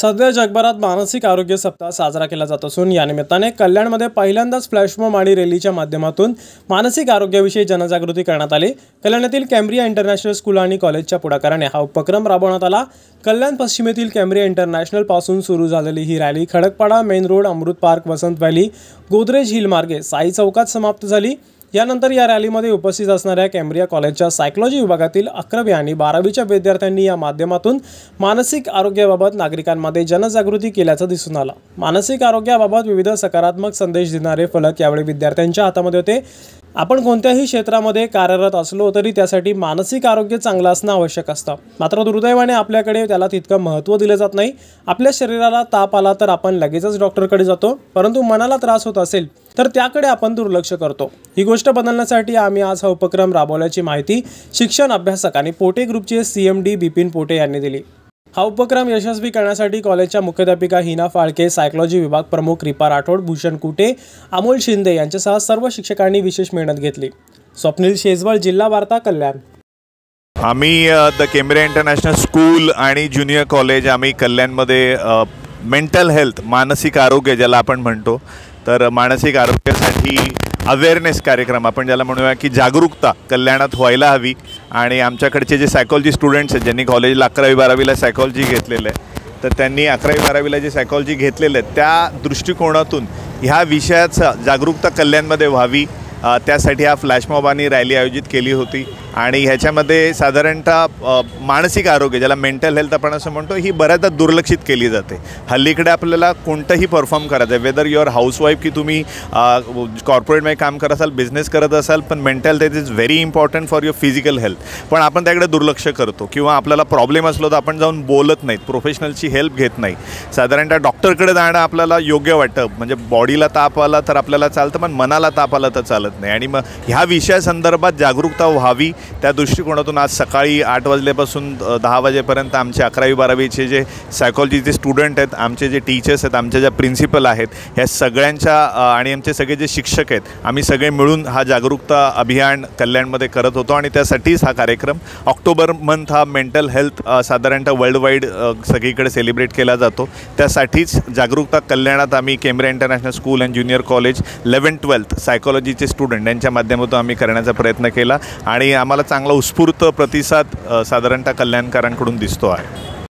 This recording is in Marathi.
सध्या जगभरात मानसिक आरोग्य सप्ताह साजरा केला जात असून या निमित्ताने कल्याणमध्ये पहिल्यांदाच फ्लॅशमॉब आणि रॅलीच्या माध्यमातून मानसिक आरोग्याविषयी जनजागृती करण्यात आली. कल्याणातील कॅम्ब्रिया इंटरनॅशनल स्कूल आणि कॉलेजच्या पुढाकाराने हा उपक्रम राबवण्यात आला. कल्याण पश्चिमेतील कॅम्ब्रिया इंटरनॅशनलपासून सुरू झालेली ही rally Khadakpada main road Amrit park Vasant valley Godrej hill मार्गे साई चौकात समाप्त झाली. यानंतर या रॅलीमध्ये उपस्थित असणाऱ्या कॅम्ब्रिया कॉलेजच्या सायकोलॉजी विभागातील अकरावी आणि बारावीच्या विद्यार्थ्यांनी या माध्यमातून मानसिक आरोग्याबाबत नागरिकांमध्ये जनजागृती केल्याचं दिसून आलं. मानसिक आरोग्याबाबत विविध सकारात्मक संदेश देणारे फलक यावेळी विद्यार्थ्यांच्या हातामध्ये होते. आपण कोणत्याही क्षेत्रामध्ये कार्यरत असलो तरी त्यासाठी मानसिक आरोग्य चांगलं असणं आवश्यक असतं. मात्र दुर्दैवाने आपल्याकडे त्याला तितकं महत्त्व दिलं जात नाही. आपल्या शरीराला ताप आला तर आपण लगेचच डॉक्टरकडे जातो. परंतु मनाला त्रास होत असेल तर त्याकडे आपण दुर्लक्ष करतो. ही गोष्ट बदलण्यासाठी आम्ही आज हा उपक्रम राबवल्याची माहिती शिक्षण अभ्यासक आणि पोटे ग्रुपचे C M D Bipin Pote यांनी दिली. हा उपक्रम यशस्वी करण्यासाठी कॉलेजच्या मुख्याध्यापिका हिना फाळके सायकोलॉजी विभाग प्रमुख कृपा राठोड भूषण कुटे अमोल शिंदे यांच्यासह सर्व शिक्षकांनी विशेष मेहनत घेतली. स्वप्नील शेजवळ जिल्हा वार्ता कल्याण. आम्ही द केमरे इंटरनॅशनल स्कूल आणि ज्युनियर कॉलेज आम्ही कल्याणमध्ये मेंटल हेल्थ मानसिक आरोग्य ज्याला आपण म्हणतो तर मानसिक आरोग्यासाठी अवेअरनेस कार्यक्रम. आपण ज्याला म्हणूया की जागरूकता कल्याणात व्हायला हवी. आणि आमच्याकडचे जे सायकॉलॉजी स्टुडंट्स आहेत ज्यांनी कॉलेजला अकरावी बारावीला सायकॉलॉजी घेतलेलं आहे तर त्यांनी अकरावी बारावीला जे सायकॉलॉजी घेतलेलं आहे त्या दृष्टिकोनातून ह्या विषयाचा जागरूकता कल्याणमध्ये व्हावी. त्यासाठी हा फ्लॅशमॉबानी रॅली आयोजित केली होती. आणि ह्याच्यामध्ये साधारणतः मानसिक आरोग्य ज्याला मेंटल हेल्थ आपण असं म्हणतो ही बऱ्याचदा दुर्लक्षित केली जाते. हल्लीकडे आपल्याला कोणतंही परफॉर्म करायचं आहे वेदर युअर हाऊसवाईफ की तुम्ही कॉर्पोरेटमध्ये काम करत असाल बिझनेस करत असाल पण mental health is very important for your physical health पण आपण त्याकडे दुर्लक्ष करतो किंवा आपल्याला प्रॉब्लेम असलो तर आपण जाऊन बोलत नाहीत प्रोफेशनलची हेल्प घेत नाही. साधारणतः डॉक्टरकडे जाणं आपल्याला योग्य वाटतं. म्हणजे बॉडीला ताप आला तर आपल्याला चालतं पण मनाला ताप आला तर चालत नाही. आणि मग ह्या विषयासंदर्भात जागरूकता व्हावी त्या दृष्टिकोनातून आज सकाळी आठ वाजल्यापासून दहा वाजेपर्यंत आमचे अकरावी बारावीचे जे सायकॉलॉजीचे स्टुडंट आहेत आमचे जे टीचर्स आहेत आमच्या ज्या प्रिन्सिपल आहेत ह्या सगळ्यांच्या आणि आमचे सगळे जे शिक्षक आहेत आम्ही सगळे मिळून हा जागरूकता अभियान कल्याणमध्ये करत होतो. आणि त्यासाठीच हा कार्यक्रम ऑक्टोबर मंथ हा मेंटल हेल्थ साधारणतः वर्ल्ड वाईड सगळीकडे सेलिब्रेट केला जातो. त्यासाठीच जागरूकता कल्याणात आम्ही Cambria international school and junior college eleven twelfth सायकॉलॉजीचे student यांच्या माध्यमातून आम्ही करण्याचा प्रयत्न केला आणि आम्हाला चांगला उत्स्फूर्त प्रतिसाद साधारणतः कल्याणकारांकडून दिसतो आहे.